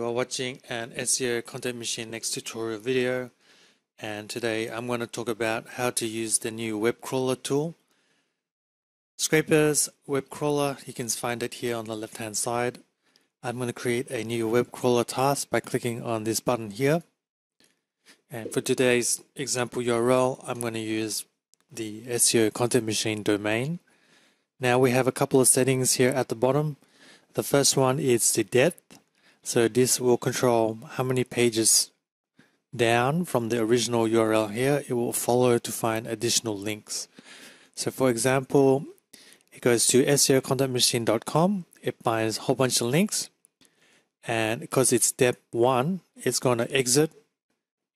You are watching an SEO Content Machine Next tutorial video and today I'm going to talk about how to use the new web crawler tool. Scrapers web crawler, you can find it here on the left hand side. I'm going to create a new web crawler task by clicking on this button here. And for today's example URL, I'm going to use the SEO Content Machine domain. Now we have a couple of settings here at the bottom. The first one is the depth so this will control how many pages down from the original URL here it will follow to find additional links. So for example, it goes to SEOcontentmachine.com, it finds a whole bunch of links, and because it's step one, it's going to exit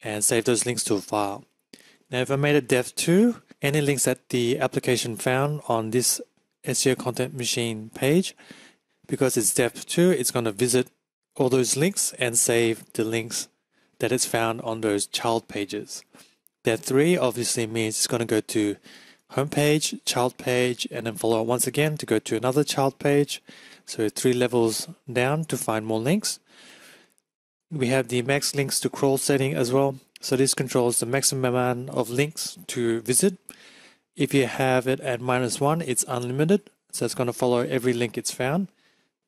and save those links to a file. Now, if I made a depth two, any links that the application found on this SEO Content Machine page, because it's step two, it's going to visit all those links and save the links that it's found on those child pages. That three obviously means it's going to go to homepage, child page, and then follow up once again to go to another child page. So three levels down to find more links. We have the max links to crawl setting as well. So this controls the maximum amount of links to visit. If you have it at minus one, it's unlimited. So it's going to follow every link it's found.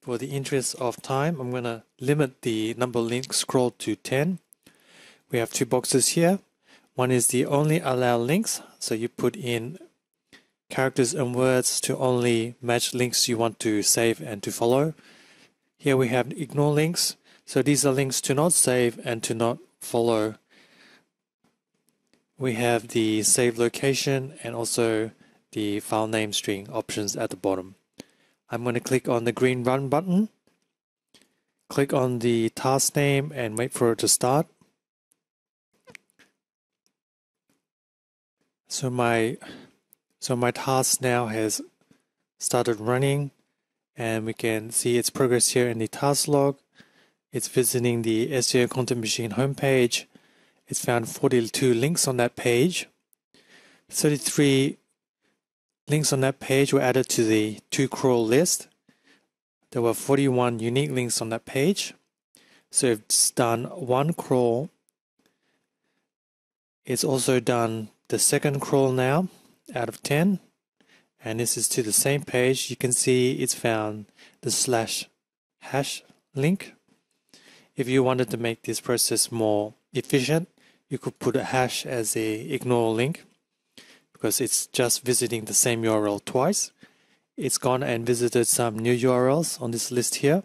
For the interest of time, I'm going to limit the number links scrolled to 10. We have two boxes here. One is the only allow links, so you put in characters and words to only match links you want to save and to follow. Here we have ignore links, so these are links to not save and to not follow. We have the save location and also the file name string options at the bottom. I'm going to click on the green run button. Click on the task name and wait for it to start. So my so my task now has started running and we can see its progress here in the task log. It's visiting the SEO Content Machine homepage. It's found 42 links on that page. 33 Links on that page were added to the to crawl list. There were 41 unique links on that page. So it's done one crawl. It's also done the second crawl now out of 10. And this is to the same page. You can see it's found the slash hash link. If you wanted to make this process more efficient, you could put a hash as a ignore link because it's just visiting the same URL twice. It's gone and visited some new URLs on this list here.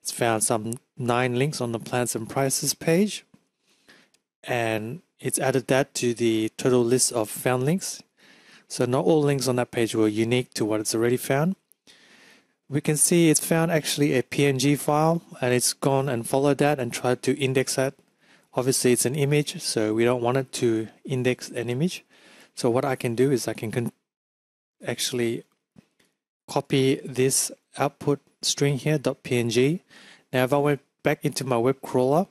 It's found some nine links on the plans and prices page. And it's added that to the total list of found links. So not all links on that page were unique to what it's already found. We can see it's found actually a PNG file and it's gone and followed that and tried to index that. Obviously it's an image, so we don't want it to index an image. So what I can do is I can actually copy this output string here .png. Now if I went back into my web crawler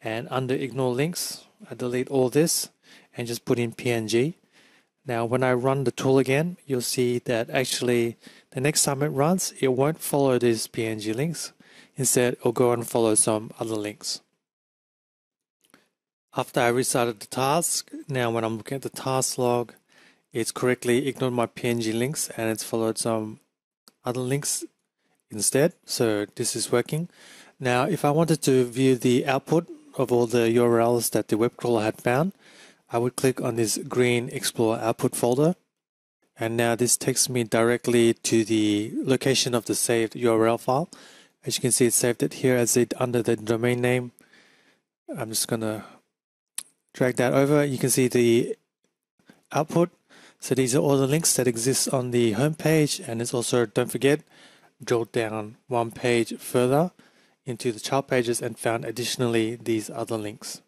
and under ignore links, I delete all this and just put in PNG. Now when I run the tool again, you'll see that actually the next time it runs, it won't follow these PNG links. Instead, it'll go and follow some other links. After I restarted the task, now when I'm looking at the task log, it's correctly ignored my PNG links and it's followed some other links instead. So this is working. Now, if I wanted to view the output of all the URLs that the web crawler had found, I would click on this green Explore Output folder. And now this takes me directly to the location of the saved URL file. As you can see, it's saved it here as it under the domain name. I'm just gonna drag that over, you can see the output. So these are all the links that exist on the home page and it's also, don't forget, drilled down one page further into the child pages and found additionally these other links.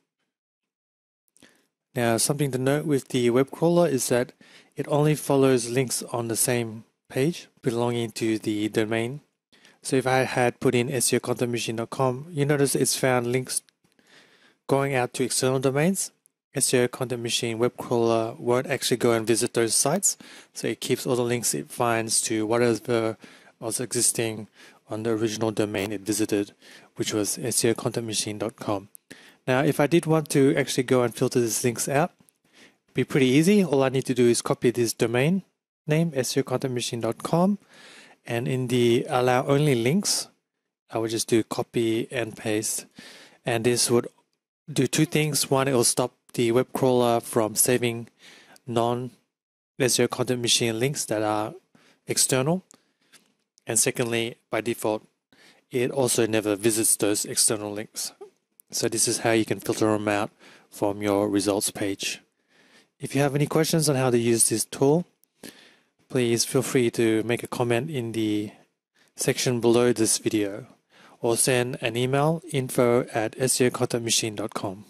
Now something to note with the web crawler is that it only follows links on the same page belonging to the domain. So if I had put in SEOcontentmachine.com, you notice it's found links going out to external domains SEO Content Machine web crawler won't actually go and visit those sites. So it keeps all the links it finds to whatever was existing on the original domain it visited, which was SEOcontentmachine.com. Now, if I did want to actually go and filter these links out, be pretty easy. All I need to do is copy this domain name, SEOcontentmachine.com, and in the allow only links, I would just do copy and paste. And this would do two things. One, it will stop the web crawler from saving non SEO content machine links that are external. And secondly, by default, it also never visits those external links. So this is how you can filter them out from your results page. If you have any questions on how to use this tool, please feel free to make a comment in the section below this video or send an email info at seocontentmachine.com.